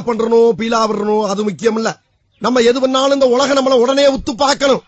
பண்றனோ பண்றணும் பீலா விடணும் அது முக்கியம் இல்ல நம்ம எது பண்ணாலும் இந்த உலகம் நம்மள உடனே உத்து பார்க்கணும்.